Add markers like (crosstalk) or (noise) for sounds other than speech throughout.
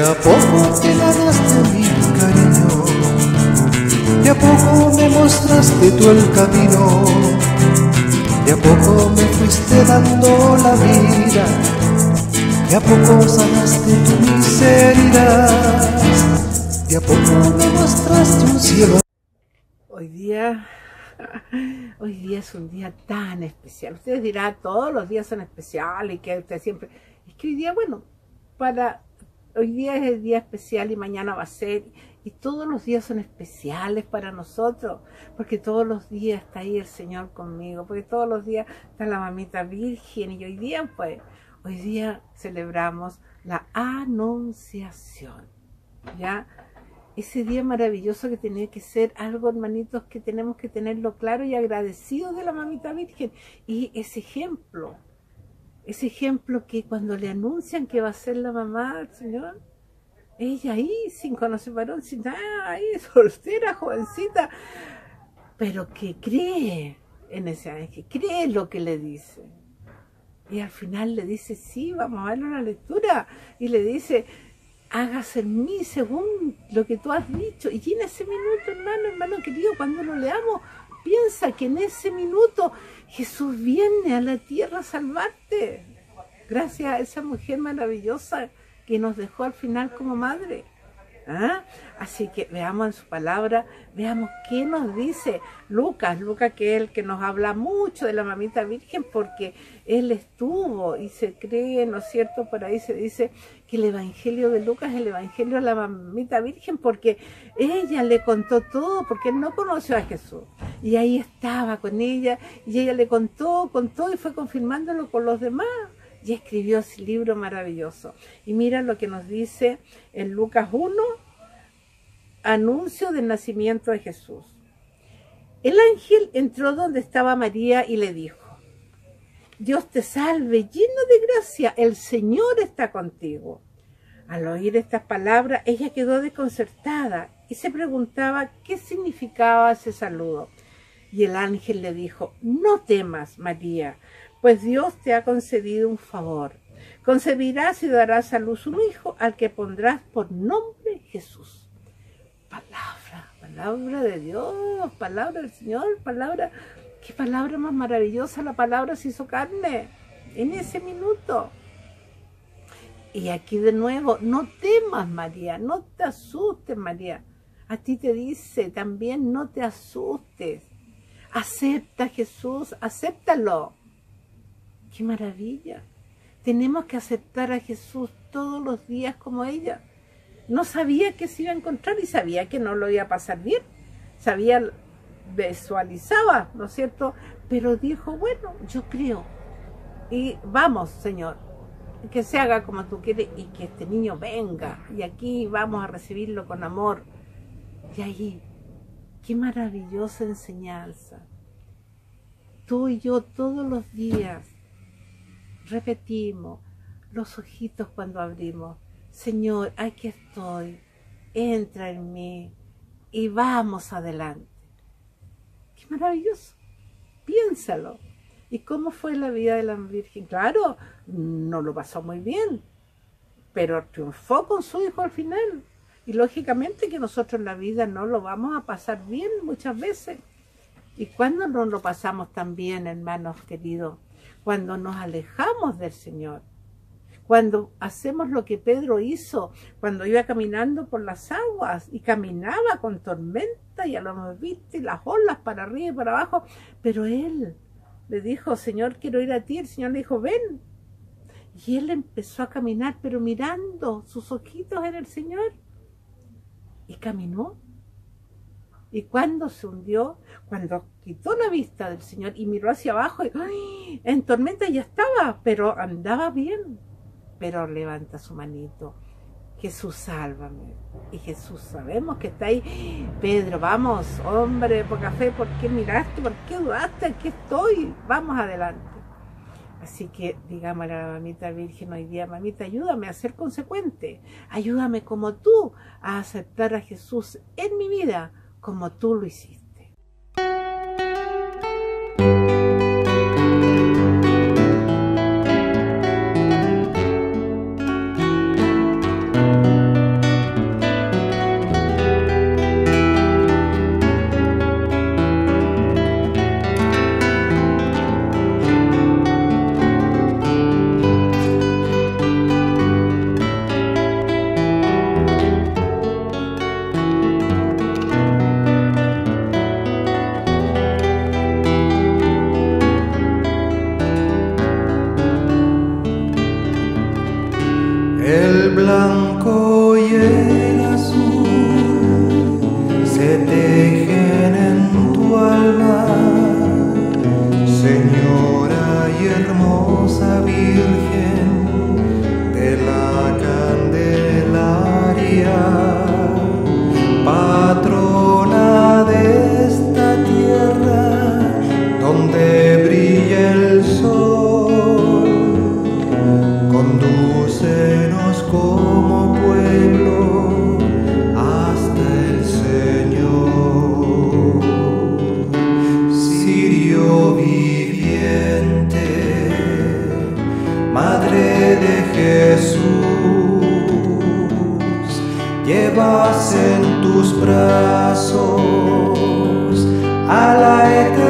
a poco te ganaste mi cariño, de a poco me mostraste tú el camino, de a poco me fuiste dando la vida, de a poco sanaste tu miseria, de a poco me mostraste un cielo. Hoy día, (laughs) hoy día es un día tan especial. Ustedes dirán, todos los días son especiales y que usted siempre... Es que hoy día, bueno, para hoy día es el día especial y mañana va a ser, y todos los días son especiales para nosotros, porque todos los días está ahí el Señor conmigo, porque todos los días está la mamita virgen, y hoy día, pues, hoy día celebramos la anunciación, ¿ya? Ese día maravilloso que tenía que ser algo, hermanitos, que tenemos que tenerlo claro y agradecidos de la mamita virgen, y ese ejemplo, ese ejemplo que cuando le anuncian que va a ser la mamá del Señor, ella ahí, sin conocer varón, sin nada, ahí, (laughs) soltera, jovencita, pero que cree en ese ángel, cree lo que le dice. Y al final le dice, sí, vamos a darle una lectura. Y le dice, hágase en mí según lo que tú has dicho. Y en ese minuto, hermano, hermano querido, cuando lo leamos, piensa que en ese minuto Jesús viene a la tierra a salvarte. Gracias a esa mujer maravillosa que nos dejó al final como madre. ¿Ah? Así que veamos en su palabra, veamos qué nos dice Lucas, Lucas que es el que nos habla mucho de la mamita virgen porque él estuvo y se cree, ¿no es cierto? Por ahí se dice que el evangelio de Lucas es el evangelio de la mamita virgen porque ella le contó todo, porque él no conoció a Jesús y ahí estaba con ella y ella le contó, contó y fue confirmándolo con los demás y escribió ese libro maravilloso. Y mira lo que nos dice en Lucas 1, anuncio del nacimiento de Jesús. El ángel entró donde estaba María y le dijo, Dios te salve, lleno de gracia, el Señor está contigo. Al oír estas palabras, ella quedó desconcertada y se preguntaba qué significaba ese saludo. Y el ángel le dijo, no temas, María, pues Dios te ha concedido un favor. Concebirás y darás a luz un hijo al que pondrás por nombre Jesús. Palabra, palabra de Dios, palabra del Señor, palabra, qué palabra más maravillosa, la palabra se hizo carne en ese minuto. Y aquí de nuevo, no temas María, no te asustes María. A ti te dice también, no te asustes. Acepta Jesús, acéptalo. ¡Qué maravilla! Tenemos que aceptar a Jesús todos los días como ella. No sabía que se iba a encontrar y sabía que no lo iba a pasar bien. Sabía, visualizaba, ¿no es cierto? Pero dijo, bueno, yo creo. Y vamos, Señor, que se haga como tú quieres y que este niño venga. Y aquí vamos a recibirlo con amor. Y ahí, qué maravillosa enseñanza. Tú y yo todos los días repetimos los ojitos cuando abrimos. Señor, aquí estoy, entra en mí y vamos adelante. Qué maravilloso. Piénsalo. ¿Y cómo fue la vida de la Virgen? Claro, no lo pasó muy bien, pero triunfó con su hijo al final. Y lógicamente que nosotros en la vida no lo vamos a pasar bien muchas veces. ¿Y cuando no lo pasamos tan bien, hermanos queridos? cuando nos alejamos del Señor, cuando hacemos lo que Pedro hizo, cuando iba caminando por las aguas y caminaba con tormenta y a lo viste las olas para arriba y para abajo, pero él le dijo, Señor, quiero ir a ti, el Señor le dijo, ven. Y él empezó a caminar, pero mirando sus ojitos en el Señor. Y caminó y cuando se hundió, cuando quitó la vista del Señor y miró hacia abajo, y, en tormenta ya estaba, pero andaba bien. Pero levanta su manito. Jesús, sálvame. Y Jesús, sabemos que está ahí. Pedro, vamos, hombre poca fe, ¿por qué miraste? ¿Por qué dudaste? Aquí estoy. Vamos adelante. Así que digámosle a la mamita virgen hoy día, mamita, ayúdame a ser consecuente. Ayúdame como tú a aceptar a Jesús en mi vida como tú lo hiciste. en tus brazos a la eternidad.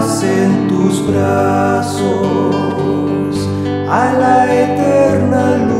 en tus brazos a la eterna luz.